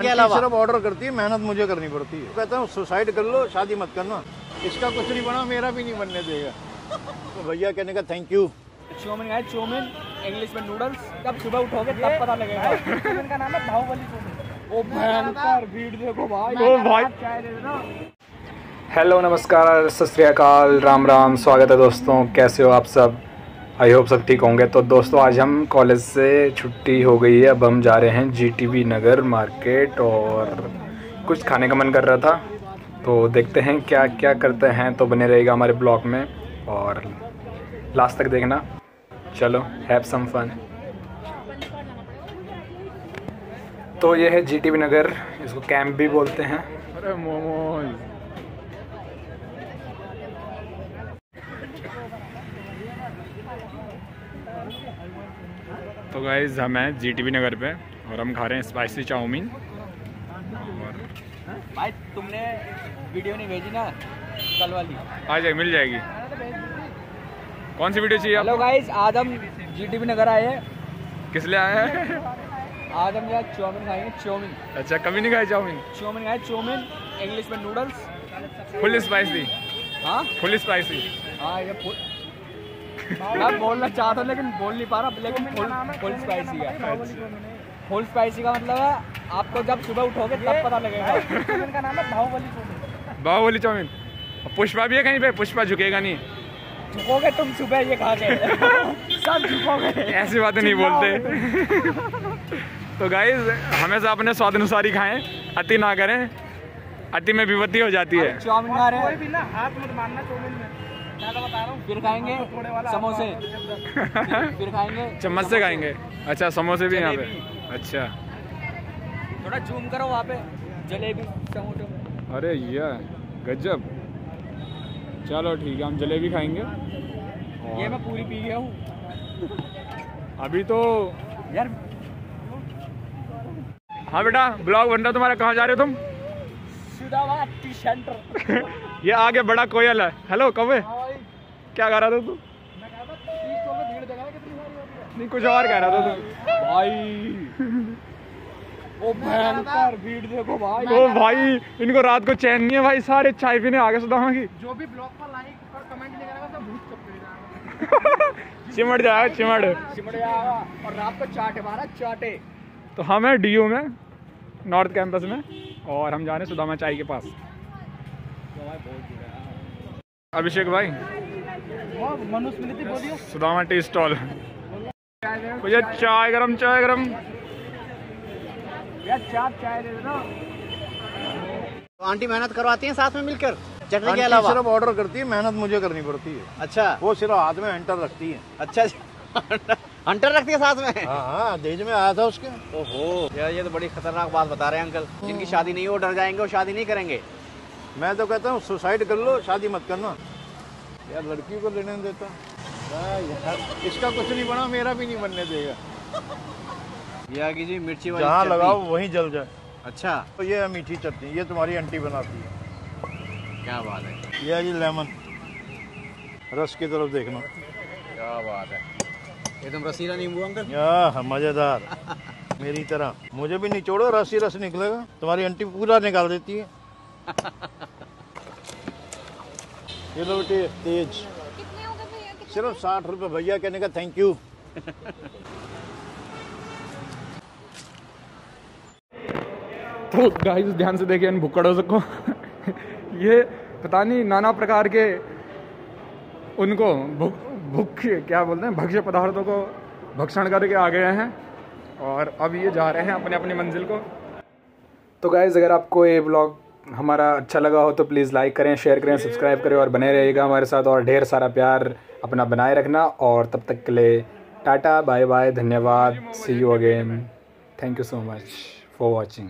के अलावा सिर्फ़ ऑर्डर करती है मेहनत मुझे करनी पड़ती है। कहता हूँ सुसाइड कर लो शादी मत करना। इसका कुछ नहीं बना मेरा भी नहीं बनने देगा। तो भैया कहने का थैंक यू चौमिन है चौमिन इंग्लिश में नूडल्स जब सुबह उठोगे तब पता लगेगा। चौमिन का नाम है बाहुबली चौमिन। ओ भयंकर भीड़ देखो भाई। ओ भाई। चाय दे देना हेलो नमस्कार सत श्री अकाल राम राम स्वागत है दोस्तों। कैसे हो आप सब? आई होप सब ठीक होंगे। तो दोस्तों, आज हम कॉलेज से छुट्टी हो गई है। अब हम जा रहे हैं जीटीवी नगर मार्केट और कुछ खाने का मन कर रहा था। तो देखते हैं क्या क्या करते हैं। तो बने रहेगा हमारे ब्लॉग में और लास्ट तक देखना। चलो हैव सम फन तो ये है जीटीवी नगर, इसको कैंप भी बोलते हैं। अरे मोमोज। तो गाइज़ हम हैं जीटीवी नगर पे और हम खा रहे हैं स्पाइसी चाउमीन। और भाई तुमने वीडियो नहीं भेजी ना? कल वाली। आ जाएगी मिल जाएगी। कौन सी वीडियो चाहिए हेलो गाइस आज हम जीटीवी नगर आए हैं। किस लिए आए हैं? आज हम यहाँ चौमिन खाएँगे चौमिन अच्छा कभी नहीं खाए चाउमीन? चौमिन खाए चौमिन इंग्लिश में नूडल्स फुल स्पाइसी हाँ? फुल स्पाइसी हाँ ये फुल मैं बोलना चाहता हूँ लेकिन बोल नहीं पा रहा लेकिन फुल फुल स्पाइसी है। फुल स्पाइसी का मतलब है आपको जब सुबह उठोगे तब पता लगेगा। चौमिन नाम है बाहुबली चौमिन बाहुबली चाउमीन। पुष्पा भी है कहीं पे? पुष्पा झुकेगा नहीं। झुकोगे तुम सुबह ये खा के सब झुकोगे। ऐसी बातें नहीं बोलते। तो गाइज़ हमेशा अपने स्वाद अनुसार ही खाएँ। अति ना करें। अति में विपत्ति हो जाती है। चाउमिन खा रहे हैं। भी ना हाथ मत मारना चाउमिन में। फिर खाएँगे समोसे। फिर- खाएँगे चम्मच से खाएँगे। अच्छा समोसे भी यहाँ पे। अच्छा। थोड़ा जूम करो वहाँ पे जलेबी समोसे अरे ये गजब। चलो ठीक है हम जलेबी खाएँगे। ये मैं पूरी पी गया हूँ। अभी तो यार हाँ बेटा ब्लॉग बन रहा तुम्हारा। कहाँ जा रहे हो तुम? T centre. ये आगे बड़ा कोयल है। हेलो कौवे क्या कह रहा था तू? नहीं कुछ और कह रहा था तू। भाई। ओ भयंकर भीड़ देखो भाई। ओ भाई इनको रात को चैन नहीं है भाई सारे चाय पीने आ गए सुदामा की जो भी ब्लॉग पर लाइक और कमेंट नहीं करेगा सब भूत चिमट जाएगा। चिमट सिमट जाएगा। और रात को चाटे मारा चाटे। तो हम हैं डी में नॉर्थ कैंपस में और हम जा रहे हैं सुदामा चाय के पास। अभिषेक भाई। Sudama tea stall. भैया चाय गरम चाय गरम। यार चाय दे तो आंटी मेहनत करवाती है साथ में मिलकर? चटनी के अलावा? सिर्फ़ ऑर्डर करती है मेहनत मुझे करनी पड़ती है। अच्छा। वो सिर्फ़ हाथ में हंटर रखती है। अच्छा हंटर रखती है साथ में? हाँ हाँ दहेज में आया था उसके। ओहो। यार ये तो बड़ी खतरनाक बात बता रहे हैं अंकल। जिनकी शादी नहीं हो डर जाएँगे वो शादी नहीं करेंगे। मैं तो कहता हूँ सुसाइड कर लो शादी मत करना। यार लड़की को लेने देता। यार इसका कुछ नहीं बना मेरा भी नहीं बनने देगा। या की जी मिर्ची वाली जहाँ लगाओ वहीं जल जाए। अच्छा। तो ये है मीठी चटनी ये तुम्हारी आंटी बनाती है। क्या बात है। ये है जी लेमन। रस की तरफ़ देखना। क्या बात है। एकदम रसीला नींबू अंकल। या मज़ेदार। मेरी तरह। मुझे भी निचोड़ो रस ही रस निकलेगा। तुम्हारी आंटी पूरा निकाल देती है। ये लो बेटे तेज। कितने गए भैया कितने सिर्फ़ साठ रुपए भैया कहने का थैंक यू तो गाइस ध्यान से देखिए इन भुक्कड़ों को ये पता नहीं नाना प्रकार के उनको भुक भुक क्या बोलते हैं भक्ष्य पदार्थों को भक्षण करके आ गए हैं और अब ये जा रहे हैं अपने अपनी मंजिल को। तो गाइज़ अगर आपको ये ब्लॉग हमारा अच्छा लगा हो तो प्लीज़ लाइक करें शेयर करें सब्सक्राइब करें और बने रहिएगा हमारे साथ और ढेर सारा प्यार अपना बनाए रखना और तब तक के लिए टाटा बाय बाय धन्यवाद see you again thank you so much for watching